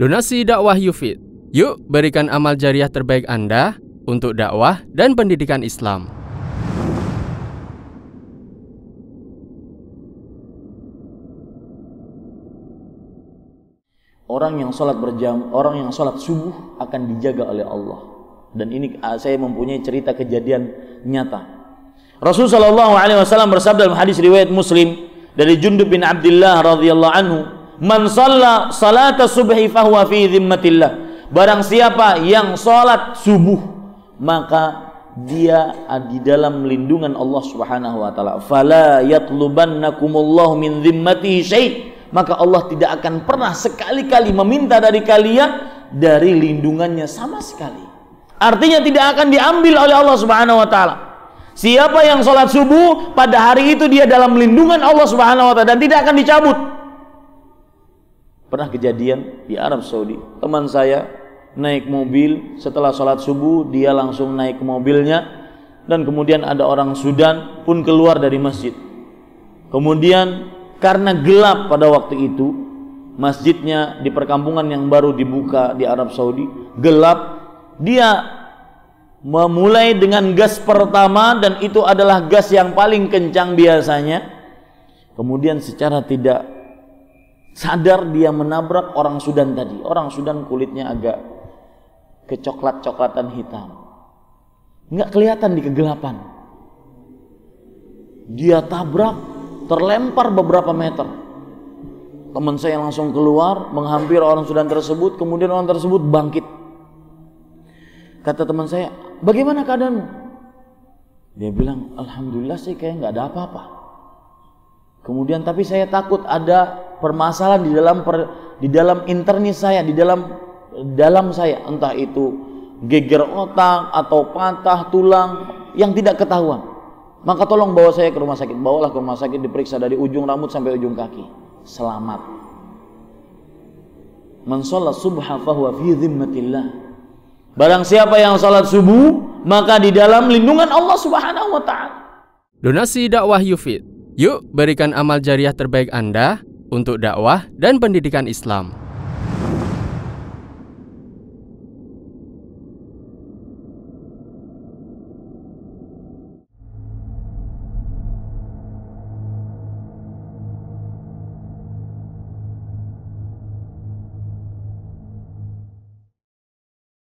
Donasi dakwah Yufid. Yuk berikan amal jariah terbaik Anda untuk dakwah dan pendidikan Islam. Orang yang sholat berjam, orang yang sholat subuh akan dijaga oleh Allah. Dan ini ah, saya mempunyai cerita kejadian nyata. Rasul Shallallahu Alaihi Wasallam bersabda dalam hadis riwayat Muslim dari Jundub bin Abdullah radhiyallahu anhu, "Man salata subhi fahuwa fi dhimmatillah." Barang siapa yang sholat subuh, maka dia di dalam lindungan Allah Subhanahu wa taala. Fala yatlubannakumullahu min dhimmatihi syai' maka Allah tidak akan pernah sekali-kali meminta dari kalian dari lindungannya sama sekali. Artinya tidak akan diambil oleh Allah Subhanahu wa taala. Siapa yang sholat subuh pada hari itu dia dalam lindungan Allah Subhanahu wa taala dan tidak akan dicabut. Pernah kejadian di Arab Saudi, teman saya naik mobil setelah sholat subuh dia langsung naik ke mobilnya dan kemudian ada orang Sudan pun keluar dari masjid. Kemudian karena gelap pada waktu itu masjidnya di perkampungan yang baru dibuka di Arab Saudi gelap dia memulai dengan gas pertama dan itu adalah gas yang paling kencang biasanya kemudian secara tidak sadar dia menabrak orang Sudan tadi orang Sudan kulitnya agak kecoklat-coklatan hitam nggak kelihatan di kegelapan dia tabrak terlempar beberapa meter. Teman saya langsung keluar, menghampiri orang Sudan tersebut, kemudian orang tersebut bangkit. Kata teman saya, bagaimana keadaanmu? Dia bilang, Alhamdulillah sih kayak nggak ada apa-apa. Kemudian tapi saya takut ada permasalahan di dalam per, di dalam internis saya, di dalam dalam saya, entah itu geger otak atau patah tulang yang tidak ketahuan. Maka tolong bawa saya ke rumah sakit. Bawalah ke rumah sakit diperiksa dari ujung rambut sampai ujung kaki. Selamat. Man sholat subha fahuwa fi dhimmatillah. Barang siapa yang salat subuh, maka di dalam lindungan Allah Subhanahu wa taala. Donasi dakwah Yufid. Yuk berikan amal jariah terbaik Anda untuk dakwah dan pendidikan Islam.